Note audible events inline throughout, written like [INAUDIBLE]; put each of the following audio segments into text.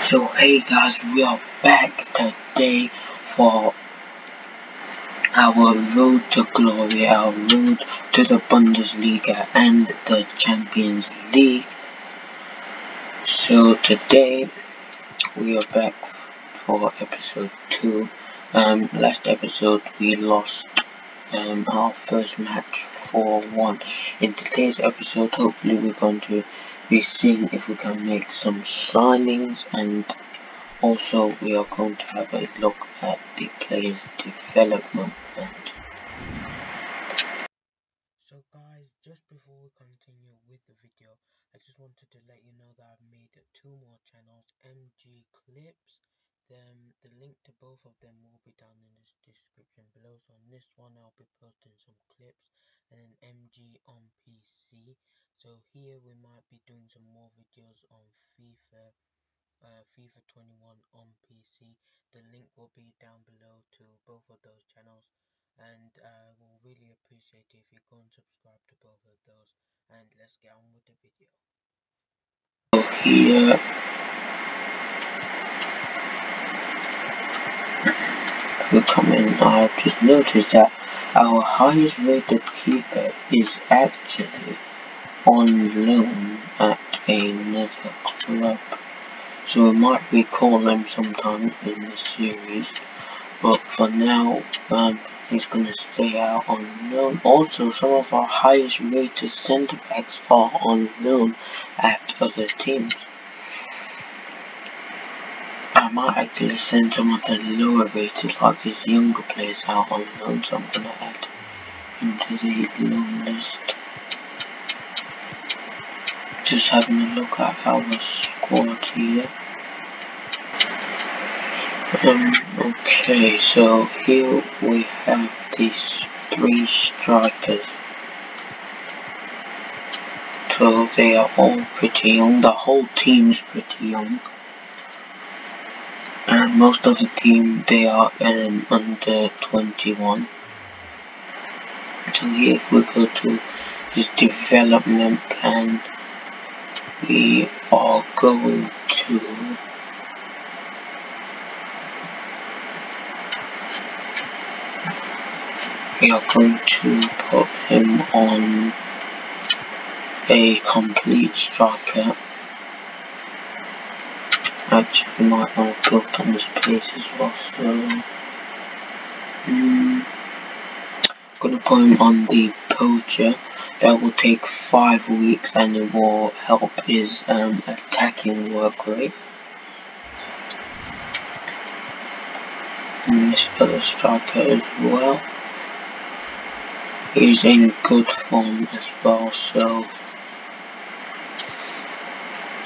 So hey guys, we are back today for our road to glory, our road to the Bundesliga and the Champions League. So today we are back for episode 2. Um, last episode we lost um, our first match 4-1. In today's episode hopefully we're going to be seeing if we can make some signings and also we are going to have a look at the players development. So guys, just before we continue with the video, I just wanted to let you know that I've made two more channels, MG Clips. Then the link to both of them will be down in the description below. So on this one, I'll be posting some clips and then MG on PC. So here we might be doing some more videos on FIFA, uh, FIFA 21 on PC. The link will be down below to both of those channels. And I uh, will really appreciate it if you go and subscribe to both of those. And let's get on with the video. Here in, I've just noticed that our highest rated keeper is actually on loan at another club. So we might recall him sometime in the series. But for now, um, he's going to stay out on loan. Also, some of our highest rated centre backs are on loan at other teams. I might actually send some of the lower rated, like these younger players out on loan, so I'm going to add into the loan list just having a look at our squad here. Um, okay, so here we have these three strikers. So they are all pretty young, the whole team's pretty young. And most of the team, they are um, under 21. So here if we go to his development plan, we are going to we are going to put him on a complete striker. Actually might want to build on this place as well so um, I'm gonna put him on the poacher that will take five weeks and it will help his um, attacking work rate. And this other striker as well. He's in good form as well, so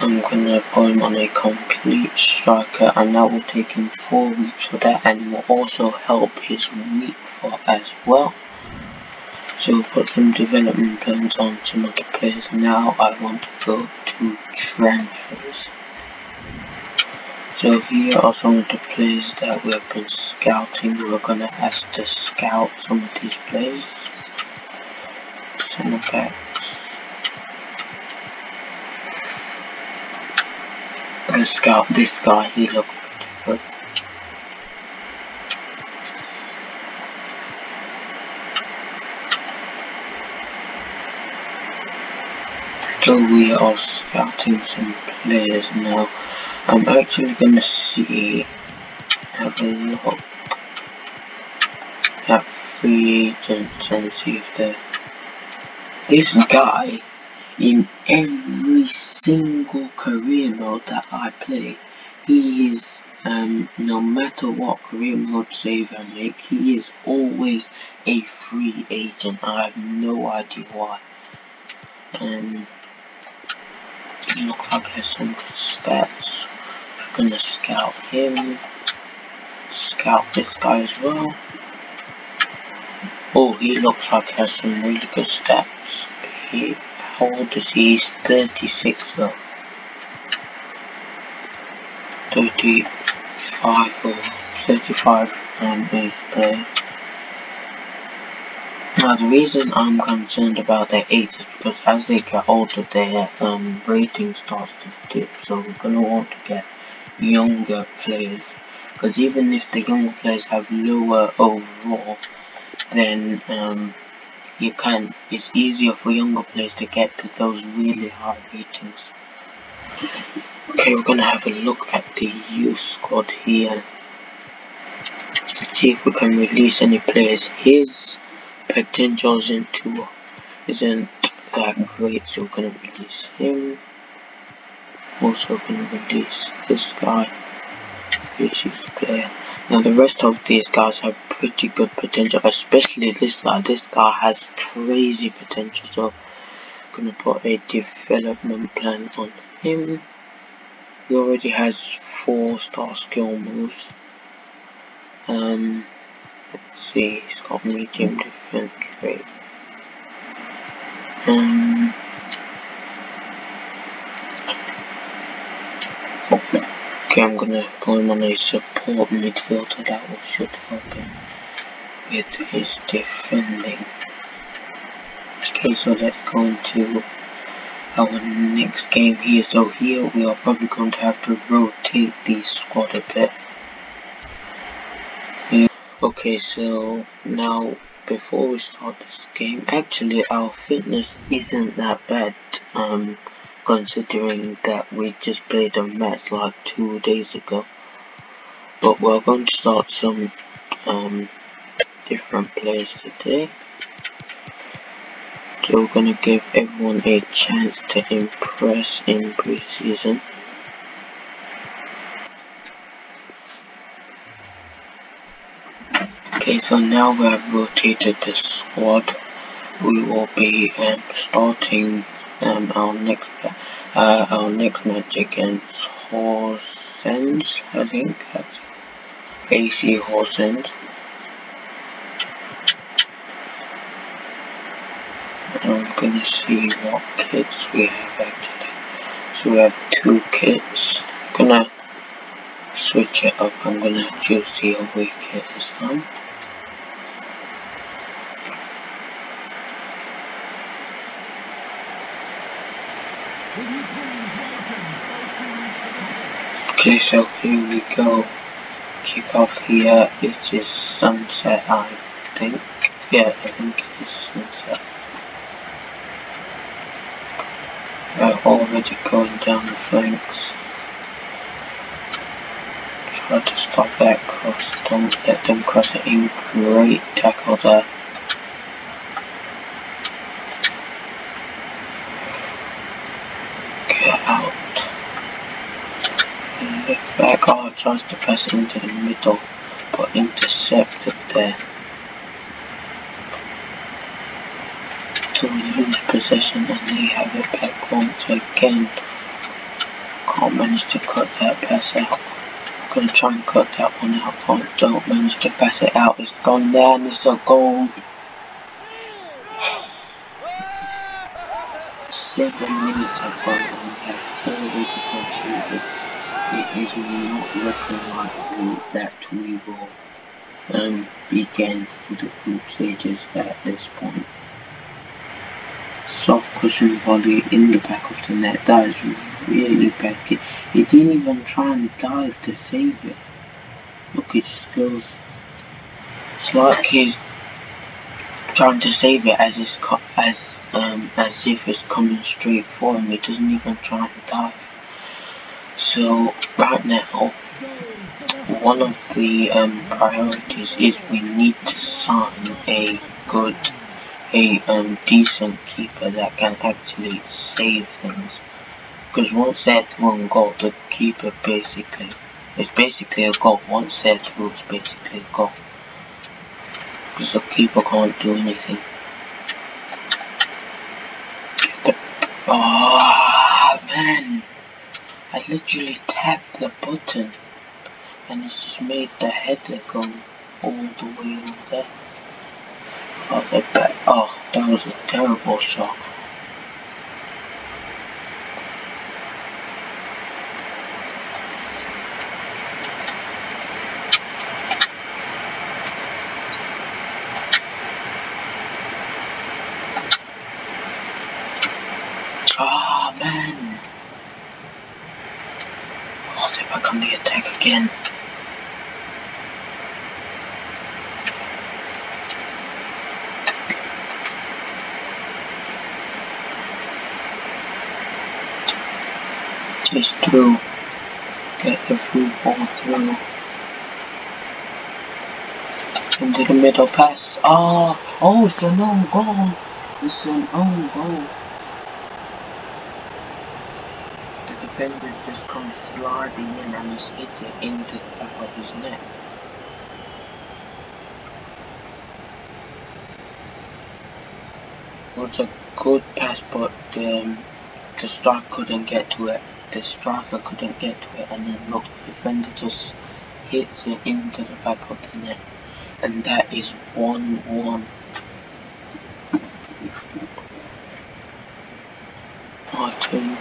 I'm gonna put him on a complete striker and that will take him four weeks for that and it will also help his weak foot as well. So we've some development plans on some of the players. Now I want to go to transfers. So here are some of the players that we have been scouting. We're gonna have to scout some of these players. Centre backs. Let's scout this guy, he looks So we are scouting some players now. I'm actually gonna see, have a look at free agents and see if they're. This guy, in every single career mode that I play, he is, um, no matter what career mode save I make, he is always a free agent. I have no idea why. Um, look like he has some good stats. I'm gonna scout him. Scout this guy as well. Oh, he looks like he has some really good stats. He, how old is he? He's 36 though. 35 or 35 um, age player. Now the reason I'm concerned about their age is because as they get older their um, rating starts to dip so we're going to want to get younger players. Because even if the younger players have lower overall, then um, you can. It's easier for younger players to get to those really high ratings. Okay, we're gonna have a look at the youth squad here. See if we can release any players. His potential isn't too isn't that great, so we're gonna release him. Also gonna release this guy, youth player. Now the rest of these guys have pretty good potential, especially this guy. This guy has crazy potential, so gonna put a development plan on him. He already has four star skill moves. Um, let's see, he's got medium defense rate. Um, okay, I'm gonna put him on a support midfielder. That should help him with his defending. Okay, so let's go into our next game here. So here we are probably going to have to rotate the squad a bit. Okay, so now before we start this game, actually our fitness isn't that bad, um, considering that we just played a match like two days ago. But we're going to start some um, different players today. So we're going to give everyone a chance to impress in preseason. Okay, so now we have rotated the squad. We will be um, starting um, our next uh, our next match against Horsens, I think that's AC Horsens. I'm gonna see what kits we have actually. So we have two kits. I'm gonna switch it up. I'm gonna choose the away kit this time. Okay, so here we go. Kick off here. It is sunset, I think. Yeah, I think it is sunset. We're already going down the flanks. Try to stop that cross. Don't let them cross it in. Great tackle there. Back our tries to pass into the middle but intercepted there. So we lose possession and they have it back once again. Can't manage to cut that pass out. Gonna try and cut that one out, but don't manage to pass it out. It's gone there and it's a goal. [SIGHS] Seven minutes gone and we have already conceded it is not looking like that we will um, be getting through the group stages at this point. Soft cushion volley in the back of the net, that is really bad. He didn't even try and dive to save it. Look at his skills. It's like he's trying to save it as it's as um as if it's coming straight for him. He doesn't even try and dive. So right now, one of the um, priorities is we need to sign a good, a um, decent keeper that can actually save things. Because once they're through a goal, the keeper basically, it's basically a goal. Once they're through, it's basically a goal. Because the keeper can't do anything. Oh man. I literally tapped the button and it just made the header go all the way over there. Oh, back. Oh, that was a terrible shot. Again. Just through. Get the through ball through. Into the middle pass. Oh, oh, it's an own goal. It's an own goal. The defenders just come sliding in and he's hit it into the back of his net. It was a good pass, but um, the striker couldn't get to it. The striker couldn't get to it, and then look, the defender just hits it into the back of the net, and that is one-one. Come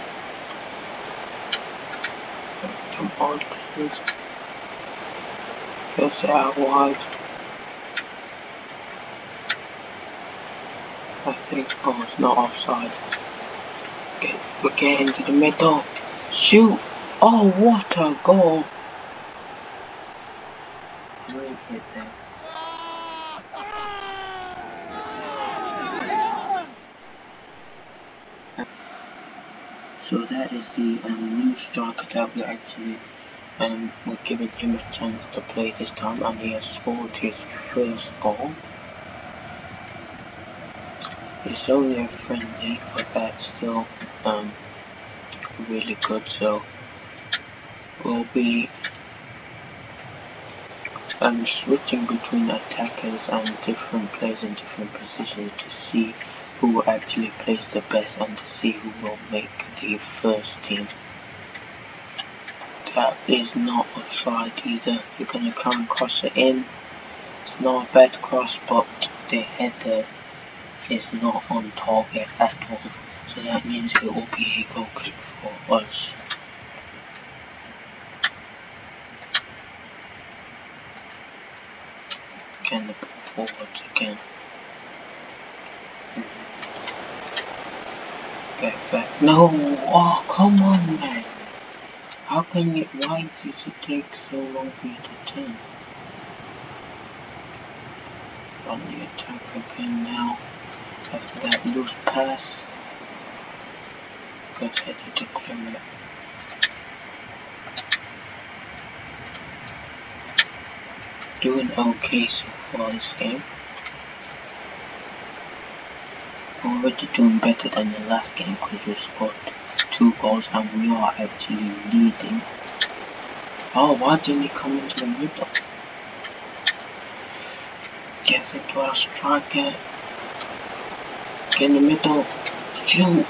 please. Just out wide. I think, oh, it's not offside. Get, we're getting to the middle. Shoot! Oh, what a goal! So that is the um, new striker that we actually um, we're giving him a chance to play this time and he has scored his first goal. It's only a friendly, but that's still um, really good. So we'll be um, switching between attackers and different players in different positions to see who actually plays the best and to see who will make the first team. That is not offside either. You're going to come and cross it in. It's not a bad cross, but the header is not on target at all. So that means it will be a goal kick for us. Can the ball forwards again. Get back. No! Oh, come on, man! How can you, why does it take so long for you to turn? On the attack again now. After that loose pass. Good headed to clear it. Doing okay so far this game. Already doing better than the last game because we scored two goals and we are actually leading. Oh, why didn't he come into the middle? Gets it to our striker. Get in the middle. Shoot.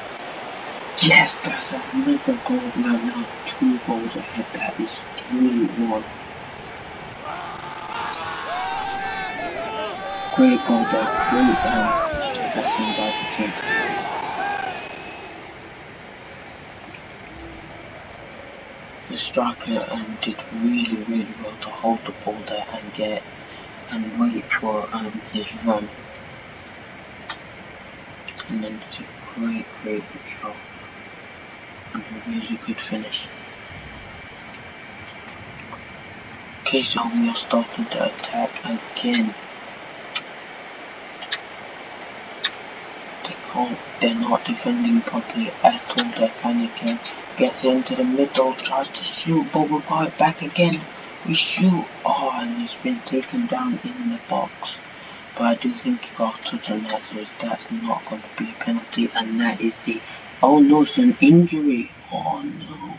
Yes, that's another goal. We are now two goals ahead. That is 3-1. Great goal there. Great um, passing by the team. The striker and did really, really well to hold the ball there and get and wait for um, his run and then it's a great, great shot and a really good finish. Okay, so we are starting to attack again. They can't, they're not defending properly at all, they're panicking. Gets into the middle, tries to shoot, but we got it back again. We shoot, oh, and it's been taken down in the box. But I do think he got touch on that, so that's not going to be a penalty. And that is the. Oh no, it's an injury. Oh no.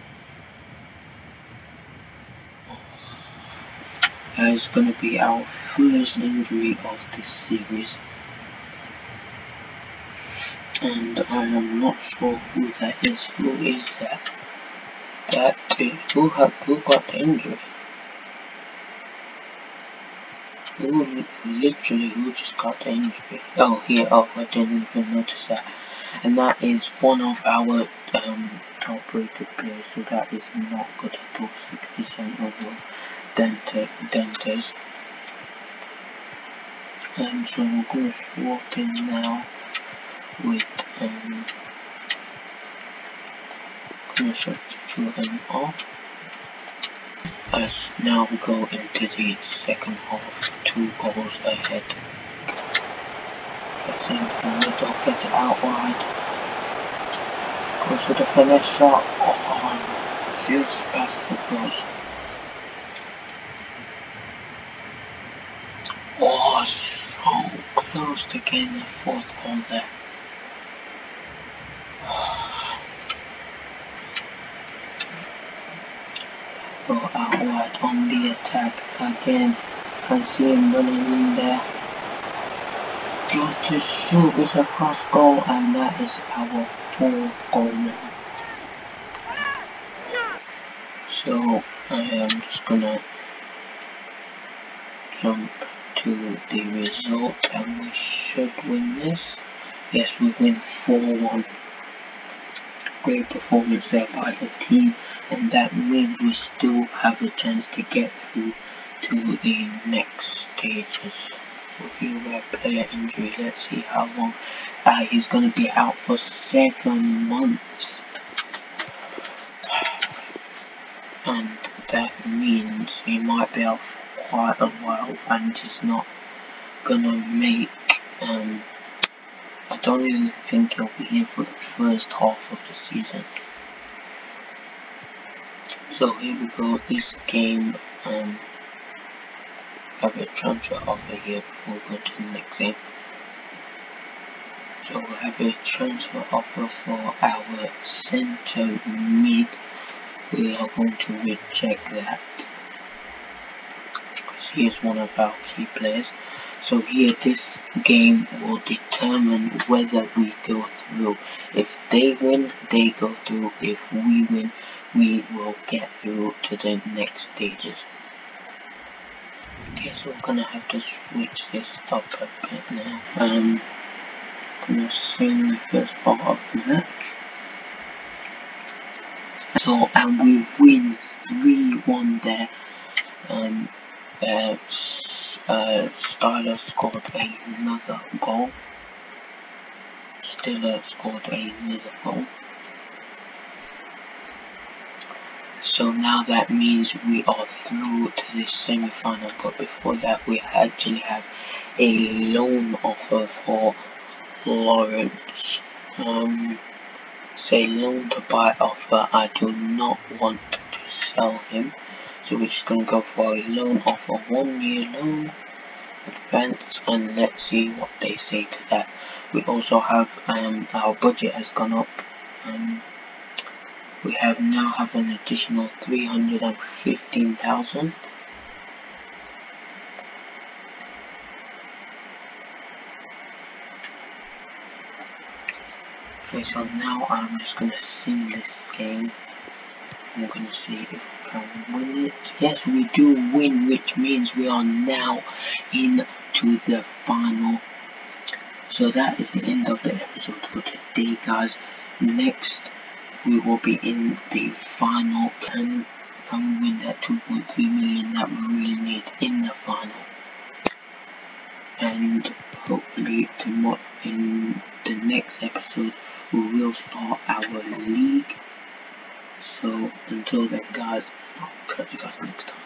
That is going to be our first injury of this series. And I am not sure who that is. Who is that? That is. Who, had, who got injury? Who literally who just got injury? Oh here, oh I didn't even notice that. And that is one of our um outbreaker players, so that is not good at all. 60% overall denter denters. Um so we're gonna swap in now with um gonna substitute all. off. as now we go into the second half, two goals ahead. Gets into the middle, gets it out wide. Goes for the finish shot. Oh, just past the post. Oh, so close to getting the fourth goal there. On the attack again. Him running in there. Just to shoot is a cross goal and that is our fourth goal now. So I am just gonna jump to the result and we should win this. Yes, we win 4-1 great performance there by the team and that means we still have a chance to get through to the next stages. So here we player injury, let's see how long uh, he's going to be out for 7 months. And that means he might be out for quite a while and is not going to make um, I don't even think he'll be here for the first half of the season. So here we go, this game, um, have a transfer offer here before we go to the next game. So we have a transfer offer for our centre mid. We are going to reject that. Because he is one of our key players. So here this game will determine whether we go through. If they win, they go through. If we win, we will get through to the next stages. Okay, so we're gonna have to switch this up a bit now. Um, gonna sing the first part of the match. So, and we win 3-1 there. Um, uh, uh, scored another goal. Stiller scored another goal. So now that means we are through to the semi-final, but before that we actually have a loan offer for Lawrence. Um, say loan to buy offer. I do not want to sell him. So we're just going to go for a loan offer, one year loan, advance, and let's see what they say to that. We also have, um, our budget has gone up. Um, we have now have an additional 315,000. Okay, so now I'm just gonna sing this game. I'm gonna see if it. Yes, we do win, which means we are now into the final. So that is the end of the episode for today, guys. Next, we will be in the final. Can can we win that 2.3 million that we really need in the final? And hopefully tomorrow in the next episode we will start our league so until then guys, I'll catch you guys next time.